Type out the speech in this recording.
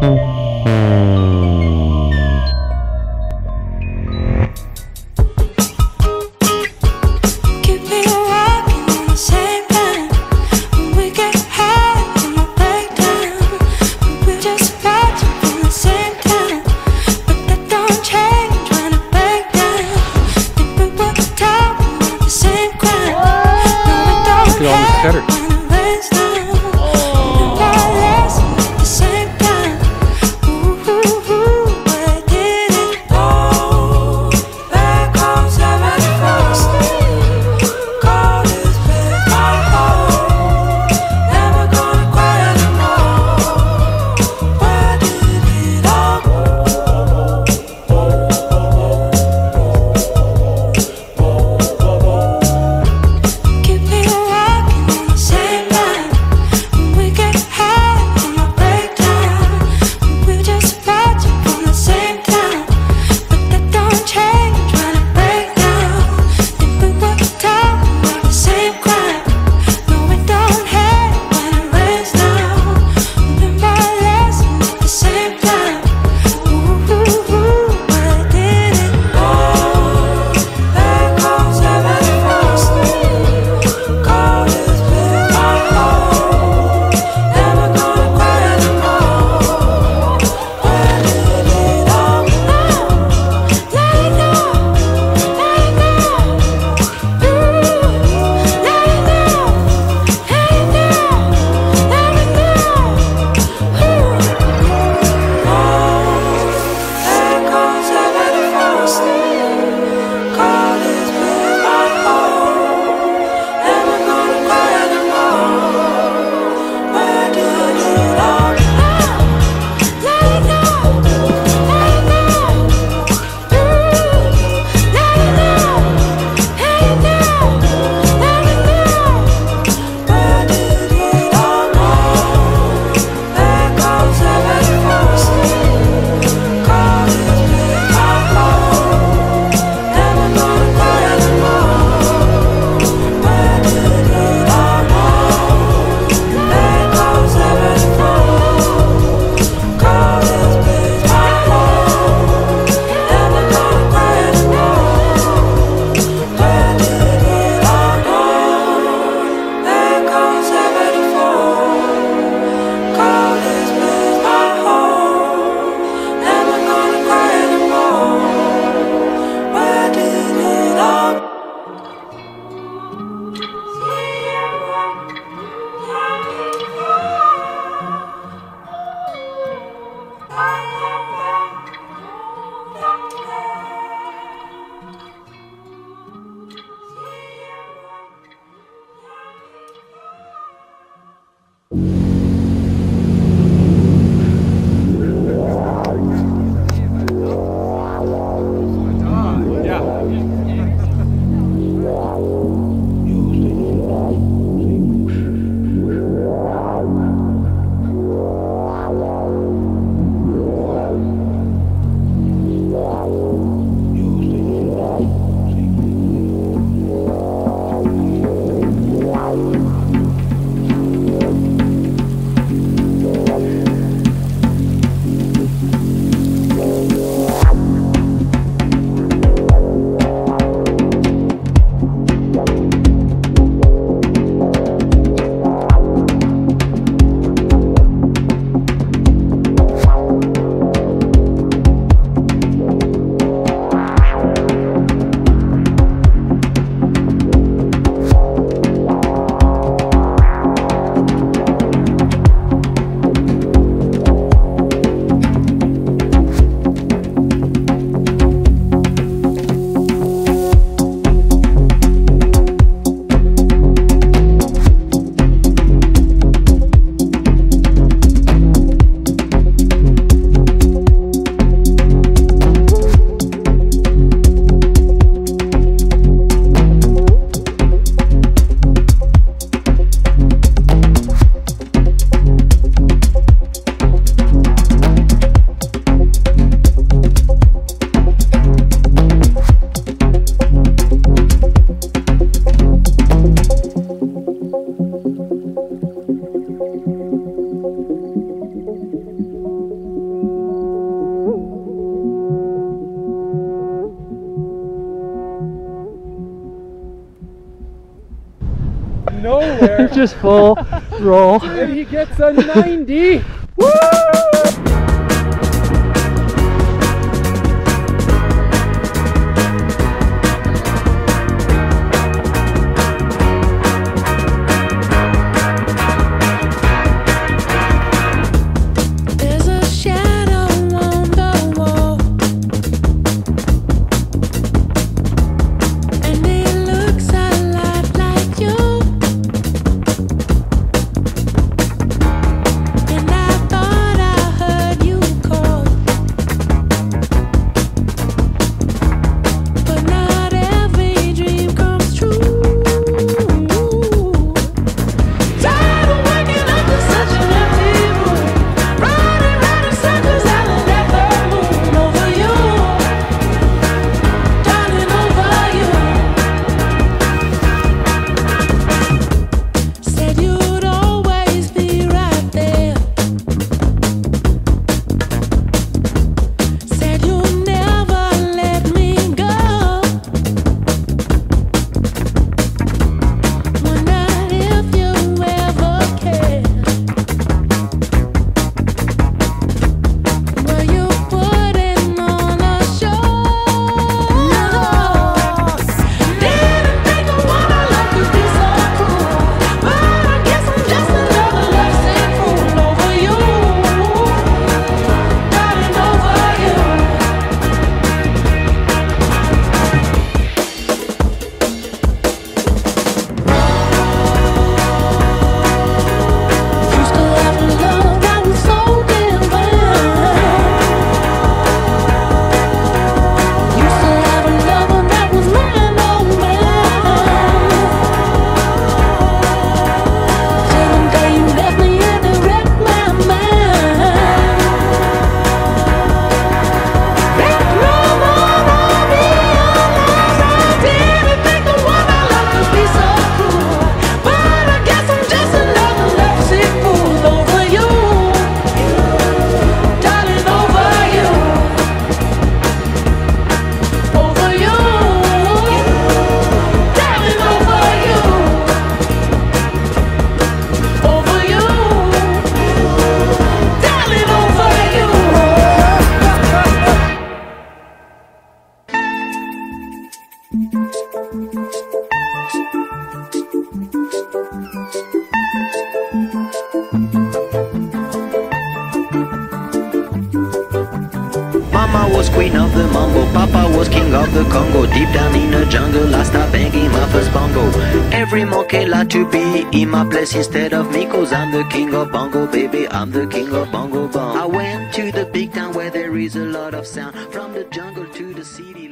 Keep there. just full roll. And he gets a 90. Woo! Mama was queen of the mambo, Papa was king of the Congo. Deep down in the jungle, I start banging my first bongo. Every monkey like to be in my place instead of me, cause I'm the king of bongo, baby. I'm the king of bongo bong. I went to the big town where there is a lot of sound, from the jungle to the city.